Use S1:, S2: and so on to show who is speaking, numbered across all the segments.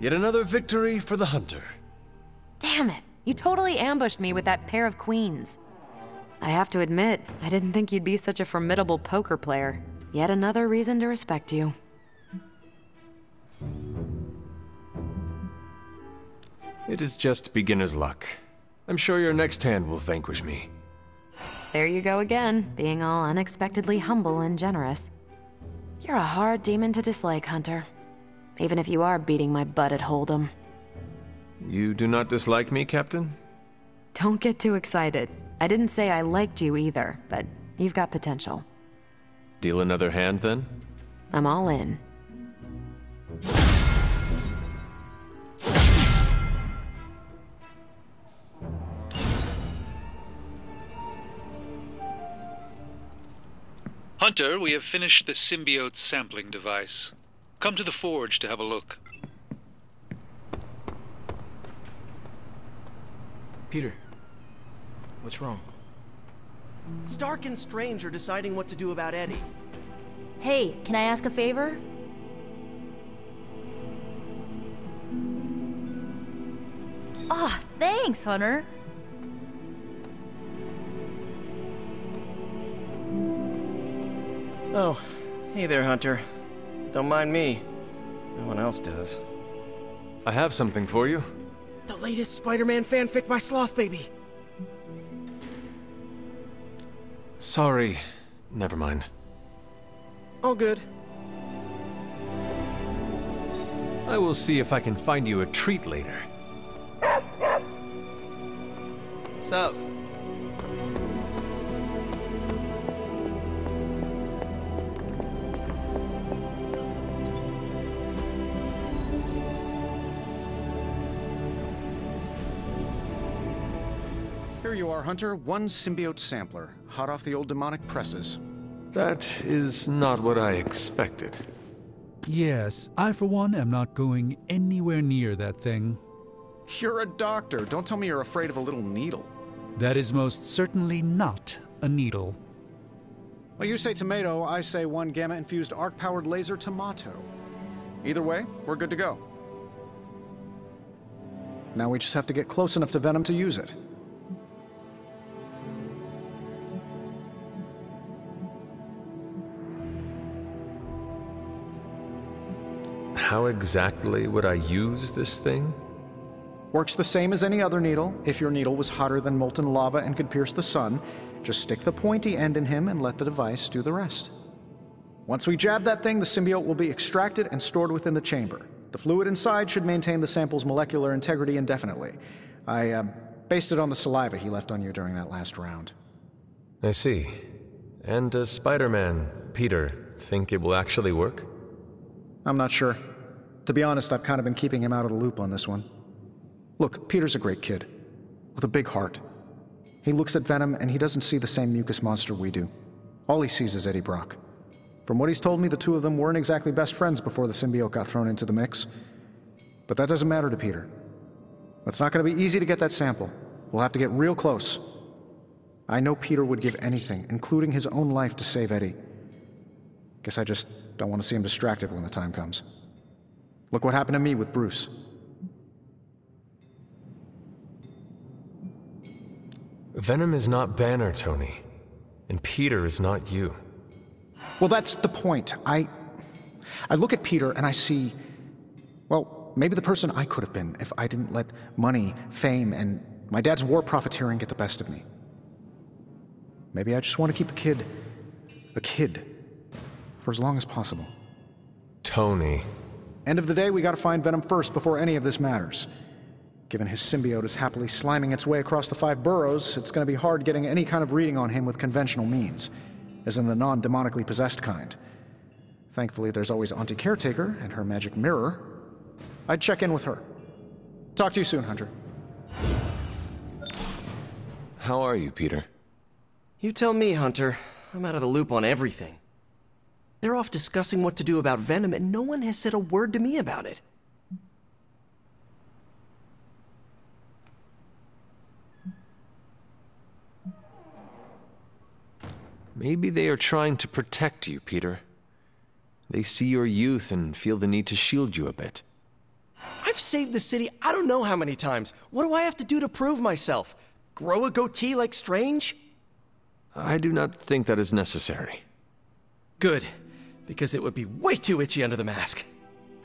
S1: Yet another victory for the hunter.
S2: Damn it. You totally ambushed me with that pair of queens. I have to admit, I didn't think you'd be such a formidable poker player. Yet another reason to respect you.
S1: It is just beginner's luck. I'm sure your next hand will vanquish me.
S2: There you go again, being all unexpectedly humble and generous. You're a hard demon to dislike, Hunter. Even if you are beating my butt at Hold'em.
S1: You do not dislike me, Captain?
S2: Don't get too excited. I didn't say I liked you either, but you've got potential.
S1: Deal another hand, then?
S2: I'm all in.
S3: Hunter, we have finished the symbiote sampling device. Come to the forge to have a look.
S4: Peter, what's wrong?
S5: Stark and Strange are deciding what to do about Eddie.
S6: Hey, can I ask a favor? Ah, thanks, Hunter.
S5: Oh, hey there, Hunter. Don't mind me. No one else does.
S1: I have something for you.
S5: The latest Spider-Man fanfic by Sloth Baby.
S1: Sorry. Never mind.
S5: All good.
S1: I will see if I can find you a treat later.
S5: So,
S7: Here you are, Hunter. One symbiote sampler, hot off the old demonic presses.
S1: That is not what I expected.
S8: Yes, I for one am not going anywhere near that thing.
S7: You're a doctor. Don't tell me you're afraid of a little needle.
S8: That is most certainly not a needle.
S7: Well, you say tomato, I say one gamma infused arc powered laser tomato. Either way, we're good to go. Now we just have to get close enough to Venom to use it.
S1: How exactly would I use this thing?
S7: Works the same as any other needle. If your needle was hotter than molten lava and could pierce the sun, just stick the pointy end in him and let the device do the rest. Once we jab that thing, the symbiote will be extracted and stored within the chamber. The fluid inside should maintain the sample's molecular integrity indefinitely. I uh, based it on the saliva he left on you during that last round.
S1: I see. And does Spider Man, Peter, think it will actually work?
S7: I'm not sure. To be honest, I've kind of been keeping him out of the loop on this one. Look, Peter's a great kid, with a big heart. He looks at Venom and he doesn't see the same mucus monster we do. All he sees is Eddie Brock. From what he's told me, the two of them weren't exactly best friends before the symbiote got thrown into the mix. But that doesn't matter to Peter. It's not going to be easy to get that sample. We'll have to get real close. I know Peter would give anything, including his own life, to save Eddie. Guess I just don't want to see him distracted when the time comes. Look what happened to me with Bruce.
S1: Venom is not Banner, Tony. And Peter is not you.
S7: Well, that's the point. I. I look at Peter and I see. Well, maybe the person I could have been if I didn't let money, fame, and my dad's war profiteering get the best of me. Maybe I just want to keep the kid. a kid. for as long as possible.
S1: Tony.
S7: End of the day, we gotta find Venom first before any of this matters. Given his symbiote is happily sliming its way across the five boroughs, it's gonna be hard getting any kind of reading on him with conventional means, as in the non demonically possessed kind. Thankfully, there's always Auntie Caretaker and her magic mirror. I'd check in with her. Talk to you soon, Hunter.
S1: How are you, Peter?
S5: You tell me, Hunter. I'm out of the loop on everything. They're off discussing what to do about Venom, and no one has said a word to me about it.
S1: Maybe they are trying to protect you, Peter. They see your youth and feel the need to shield you a bit.
S5: I've saved the city I don't know how many times. What do I have to do to prove myself? Grow a goatee like Strange?
S1: I do not think that is necessary.
S5: Good, because it would be way too itchy under the mask.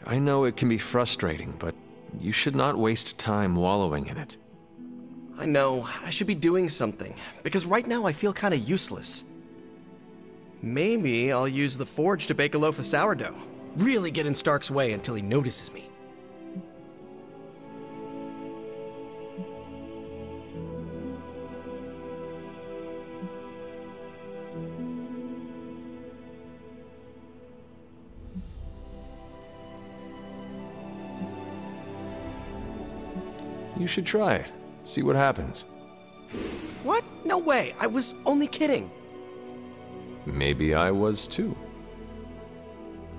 S1: I know it can be frustrating, but you should not waste time wallowing in it.
S5: I know, I should be doing something, because right now I feel kinda useless. Maybe I'll use the forge to bake a loaf of sourdough. Really get in Stark's way until he notices me.
S1: You should try it. See what happens.
S5: What? No way, I was only kidding.
S1: Maybe I was too.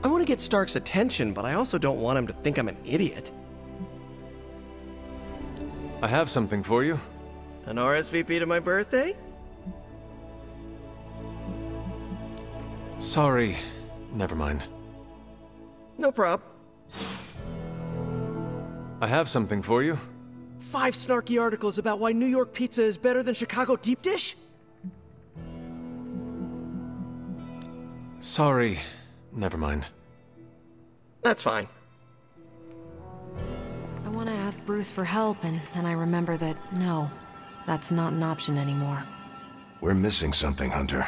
S5: I want to get Stark's attention, but I also don't want him to think I'm an idiot.
S1: I have something for you.
S5: An RSVP to my birthday?
S1: Sorry. Never mind.
S5: No prob.
S1: I have something for you.
S5: Five snarky articles about why New York pizza is better than Chicago deep dish?
S1: Sorry. Never mind.
S5: That's fine.
S2: I want to ask Bruce for help, and then I remember that no, that's not an option anymore.
S9: We're missing something, Hunter.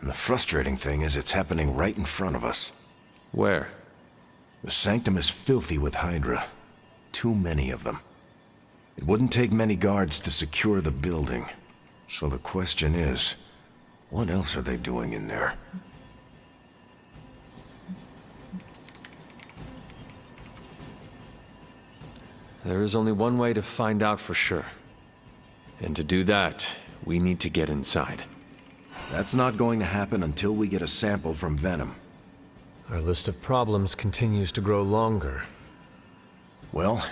S9: And the frustrating thing is it's happening right in front of us.
S1: Where?
S9: The Sanctum is filthy with Hydra. Too many of them. It wouldn't take many guards to secure the building. So the question is, what else are they doing in there?
S1: There is only one way to find out for sure. And to do that, we need to get inside.
S9: That's not going to happen until we get a sample from Venom.
S1: Our list of problems continues to grow longer.
S9: Well,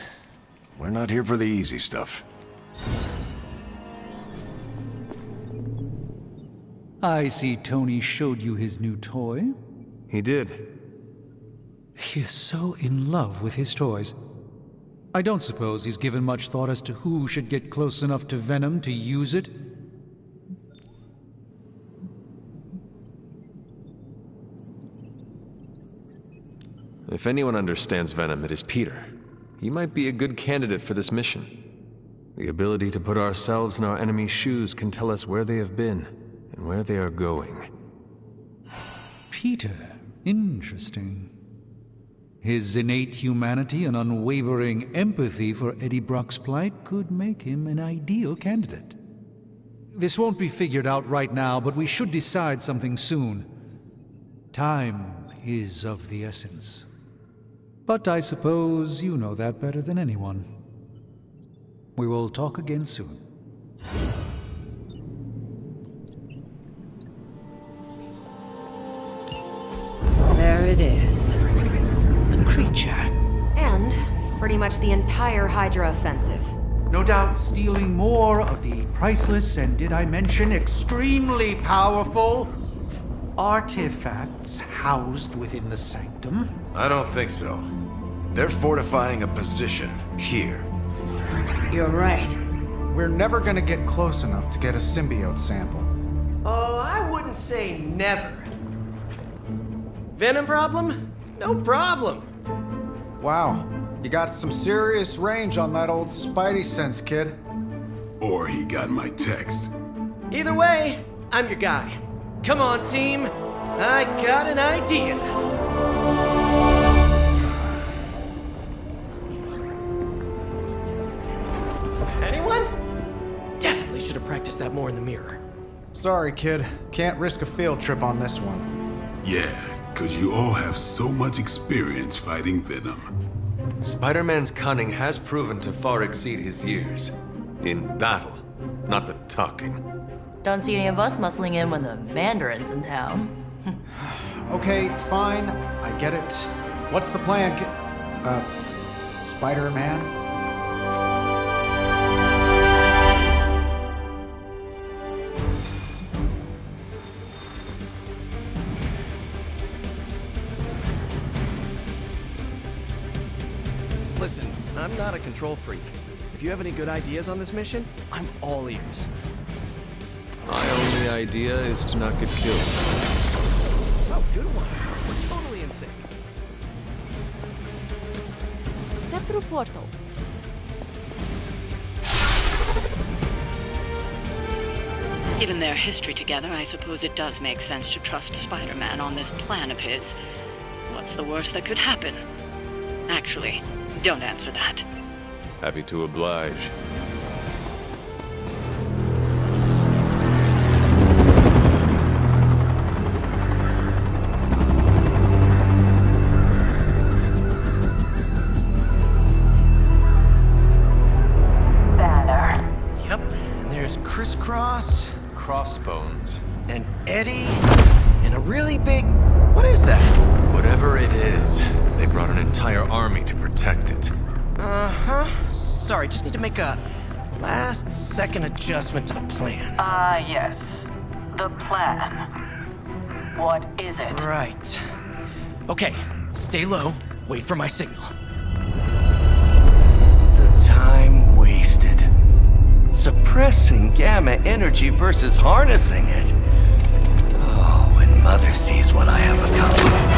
S9: we're not here for the easy stuff.
S8: I see Tony showed you his new toy.
S1: He did.
S8: He is so in love with his toys. I don't suppose he's given much thought as to who should get close enough to Venom to use it.
S1: If anyone understands Venom, it is Peter. He might be a good candidate for this mission. The ability to put ourselves in our enemy's shoes can tell us where they have been and where they are going.
S8: Peter. Interesting. His innate humanity and unwavering empathy for Eddie Brock's plight could make him an ideal candidate. This won't be figured out right now, but we should decide something soon. Time is of the essence. But I suppose you know that better than anyone. We will talk again soon.
S10: There it is. The creature.
S2: And pretty much the entire Hydra offensive.
S11: No doubt stealing more of the priceless and, did I mention, extremely powerful artifacts housed within the sanctum.
S9: I don't think so. They're fortifying a position here.
S10: You're right.
S7: We're never gonna get close enough to get a symbiote sample.
S5: Oh, I wouldn't say never. Venom problem? No problem.
S7: Wow, you got some serious range on that old Spidey sense, kid.
S12: Or he got my text.
S5: Either way, I'm your guy. Come on, team. I got an idea. Anyone? Definitely should have practiced that more in the mirror.
S7: Sorry, kid. Can't risk a field trip on this one.
S12: Yeah, cause you all have so much experience fighting Venom.
S1: Spider-Man's cunning has proven to far exceed his years. In battle, not the talking.
S6: Don't see any of us muscling in when the Mandarin's in town.
S7: okay, fine. I get it. What's the plan, uh, Spider-Man?
S5: Listen, I'm not a control freak. If you have any good ideas on this mission, I'm all ears.
S1: My only idea is to not get killed.
S5: Oh, good one. We're totally in sync.
S13: Step through portal.
S10: Given their history together, I suppose it does make sense to trust Spider Man on this plan of his. What's the worst that could happen? Actually, don't answer that.
S1: Happy to oblige.
S5: Last second adjustment to the plan.
S10: Ah, yes. The plan. What is it?
S5: Right. Okay, stay low, wait for my signal. The time wasted. Suppressing gamma energy versus harnessing it. Oh, when Mother sees what I have accomplished.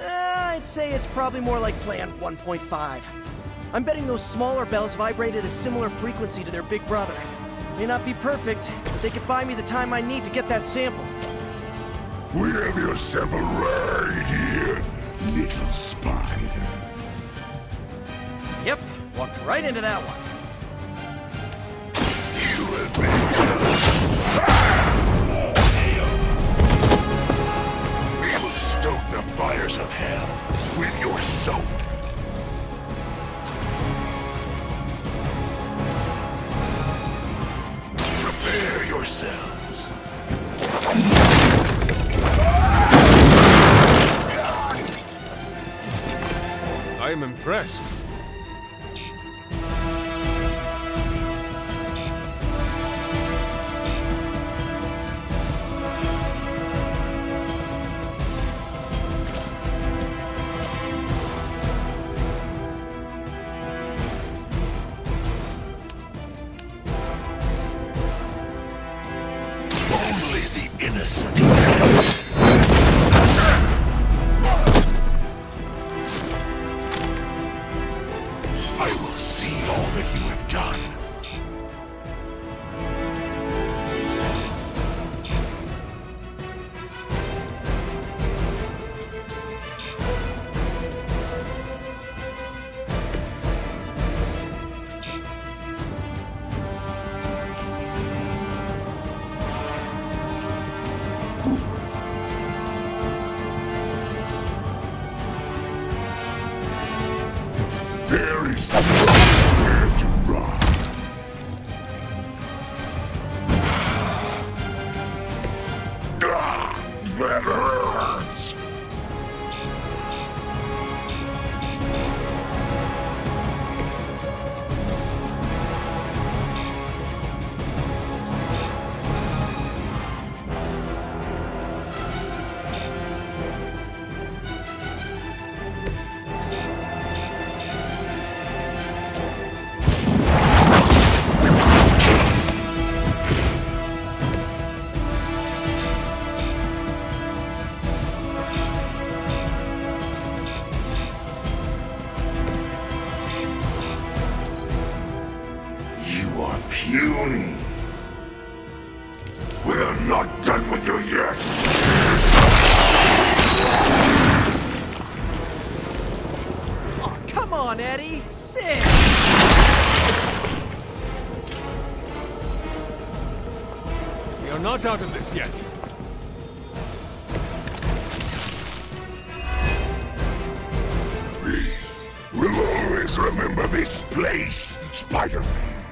S5: Uh, I'd say it's probably more like Plan 1.5. I'm betting those smaller bells vibrate at a similar frequency to their big brother. May not be perfect, but they could buy me the time I need to get that sample.
S12: We have your sample right here, little spider.
S5: Yep, walked right into that one.
S12: With your soul. Prepare yourselves.
S1: I am impressed.
S12: Not
S1: out of this yet.
S12: We'll always remember this place, Spider-Man.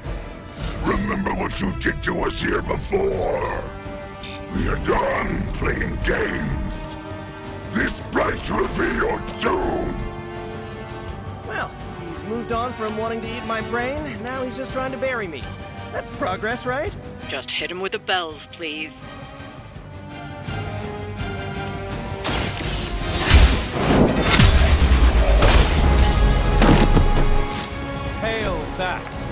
S12: Remember what you did to us here before. We are done playing games. This place will be your doom.
S5: Well, he's moved on from wanting to eat my brain, now he's just trying to bury me. That's progress, right?
S10: Just hit him with the bells, please.
S1: Hail that!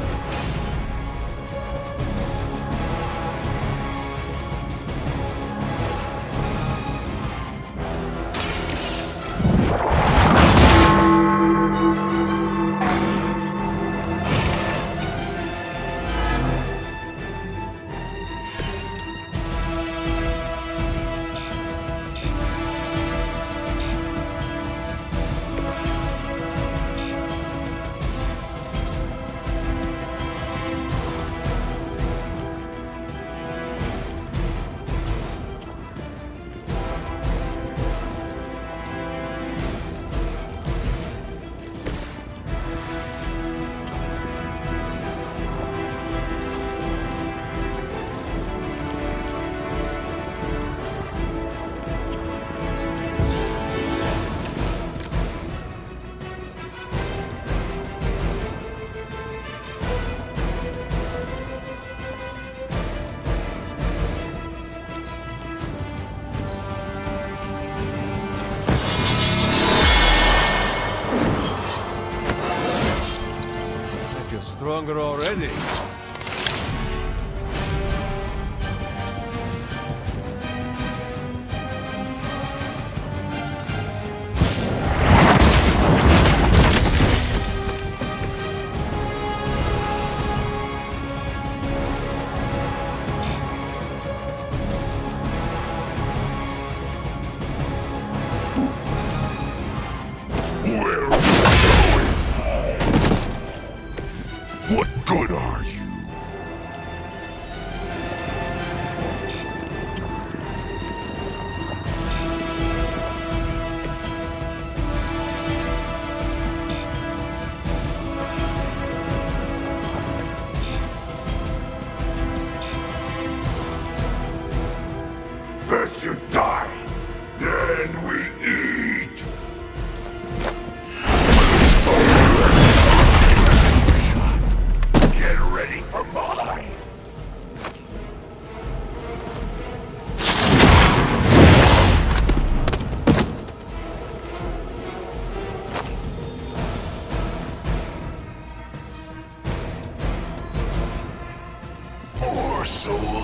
S1: Stronger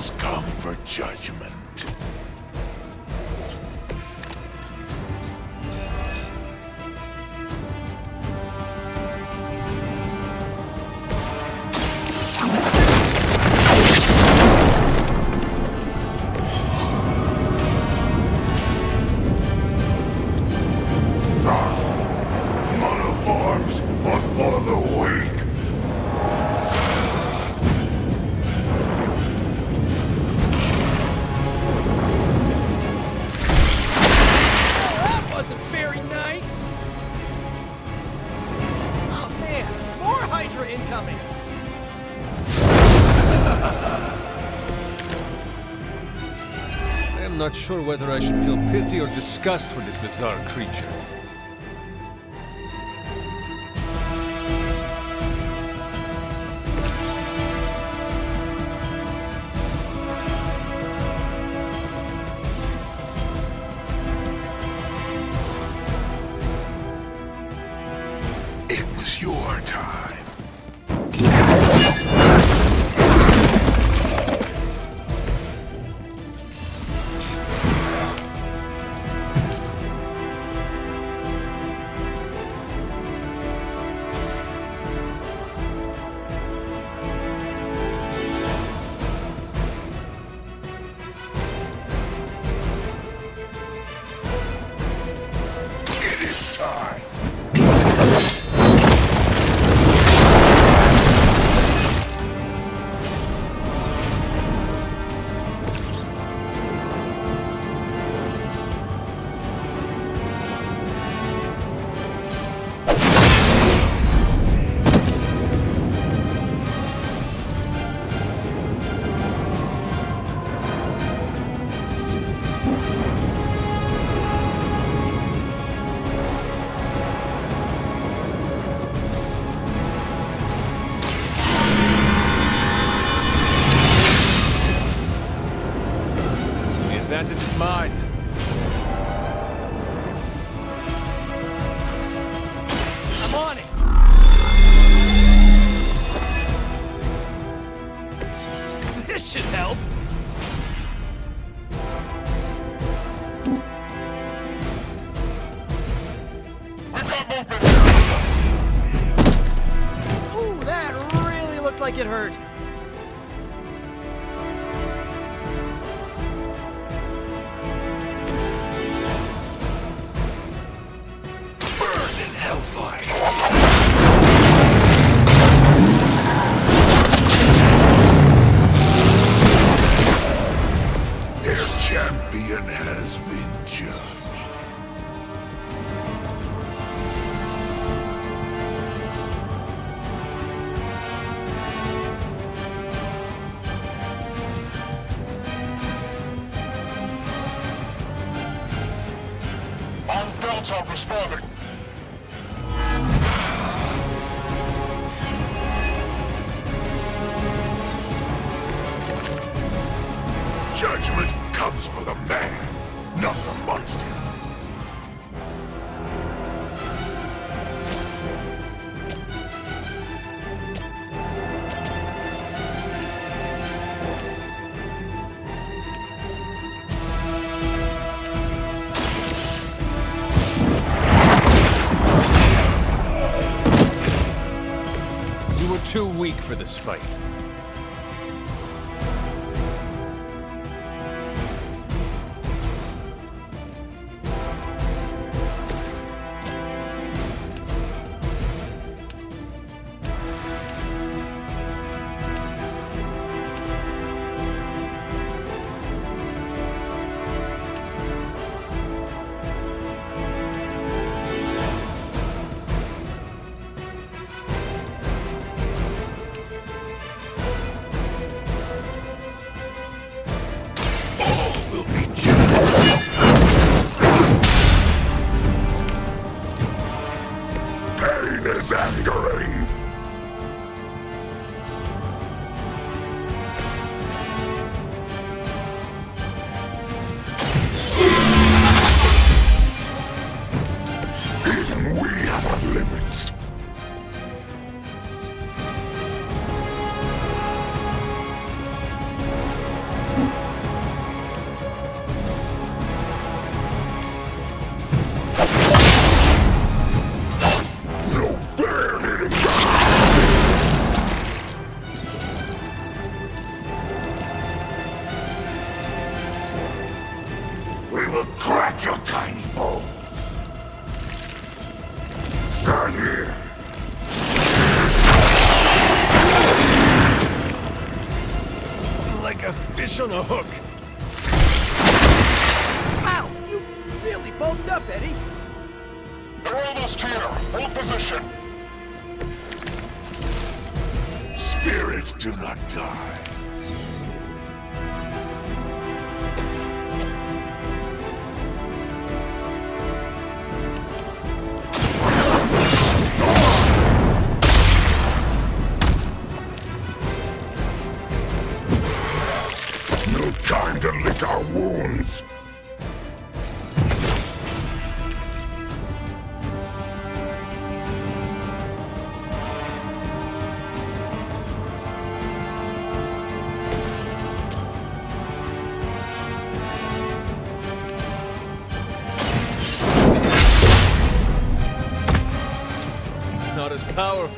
S12: souls come for judgment. not sure whether I should feel pity or disgust for this bizarre creature. too weak for this fight.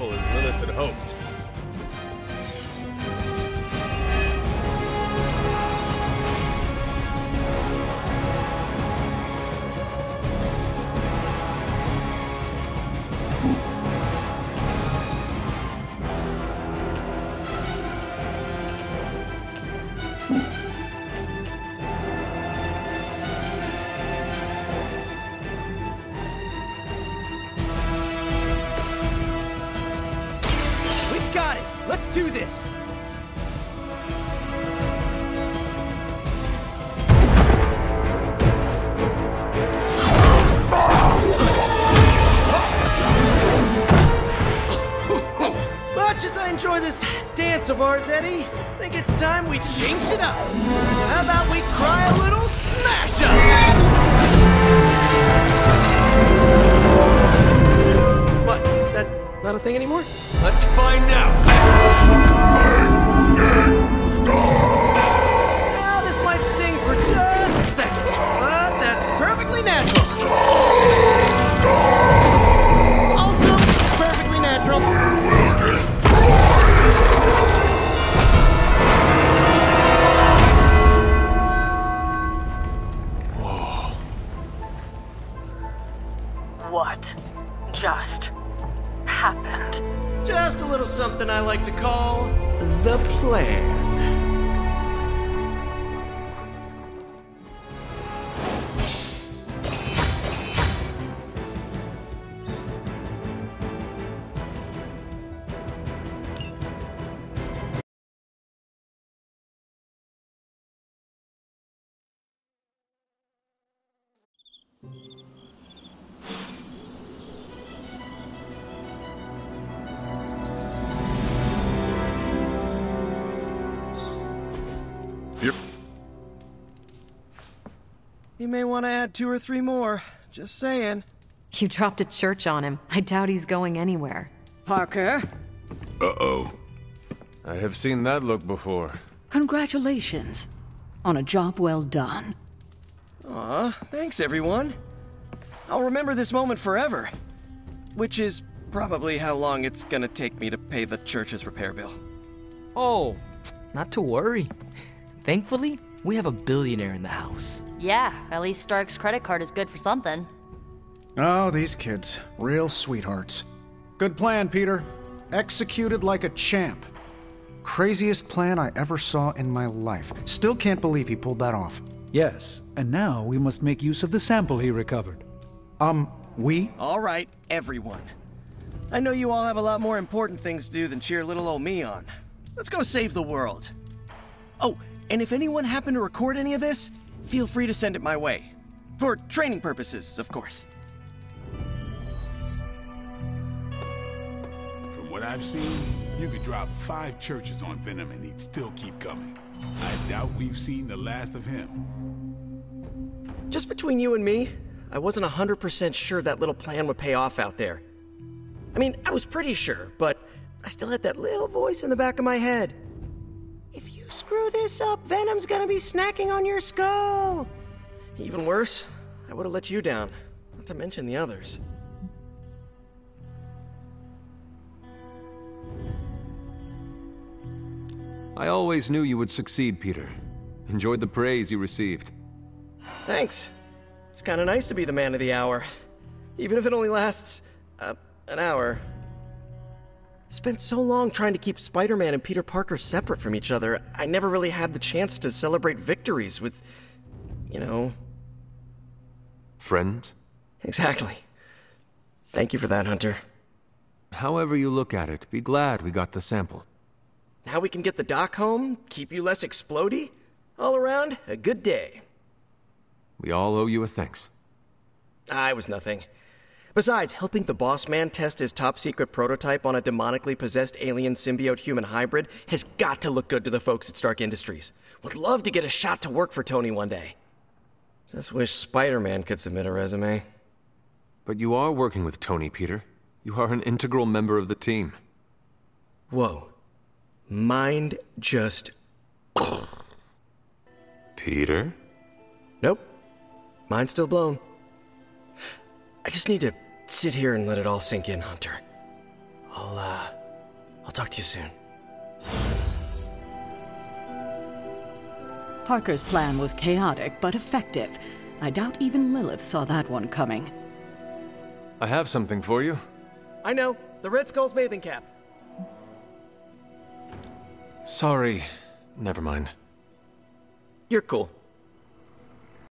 S1: Powerful as Lilith had hoped.
S5: Do this! Much as I enjoy this dance of ours, Eddie, I think it's time we changed it up. So how about we try a little smash up? What? That not a thing anymore?
S1: Let's find out.
S10: What just happened?
S5: Just a little something I like to call the plan. May want to add two or three more. Just saying.
S2: You dropped a church on him. I doubt he's going anywhere.
S10: Parker,
S12: Uh-oh.
S1: I have seen that look before.
S10: congratulations on a job well done.
S5: Aw, thanks everyone. I'll remember this moment forever. Which is probably how long it's gonna take me to pay the church's repair bill.
S14: Oh, not to worry. Thankfully, we have a billionaire in the house.
S6: Yeah, at least Stark's credit card is good for something.
S7: Oh, these kids. Real sweethearts. Good plan, Peter. Executed like a champ. Craziest plan I ever saw in my life. Still can't believe he pulled that off.
S8: Yes, and now we must make use of the sample he recovered.
S7: Um, we?
S5: All right, everyone. I know you all have a lot more important things to do than cheer little old me on. Let's go save the world. Oh, and if anyone happened to record any of this, feel free to send it my way. For training purposes, of course.
S15: From what I've seen, you could drop five churches on Venom and he'd still keep coming. I doubt we've seen the last of him.
S5: Just between you and me, I wasn't 100% sure that little plan would pay off out there. I mean, I was pretty sure, but I still had that little voice in the back of my head. Screw this up, Venom's gonna be snacking on your skull. Even worse, I would have let you down, not to mention the others.
S1: I always knew you would succeed, Peter. Enjoyed the praise you received.
S5: Thanks. It's kinda nice to be the man of the hour. Even if it only lasts, uh, an hour. Spent so long trying to keep Spider Man and Peter Parker separate from each other, I never really had the chance to celebrate victories with, you know.
S1: Friends?
S5: Exactly. Thank you for that, Hunter.
S1: However you look at it, be glad we got the sample.
S5: Now we can get the doc home, keep you less explody. All around, a good day.
S1: We all owe you a thanks.
S5: I was nothing. Besides, helping the boss man test his top secret prototype on a demonically possessed alien symbiote human hybrid has got to look good to the folks at Stark Industries. Would love to get a shot to work for Tony one day. Just wish Spider Man could submit a resume.
S1: But you are working with Tony, Peter. You are an integral member of the team.
S5: Whoa. Mind just.
S1: Peter?
S5: Nope. Mind still blown. I just need to sit here and let it all sink in, Hunter. I'll, uh. I'll talk to you soon.
S16: Parker's plan was chaotic but effective. I doubt even Lilith saw that one coming.
S1: I have something for you.
S5: I know. The Red Skull's bathing cap.
S1: Sorry. Never mind.
S5: You're cool.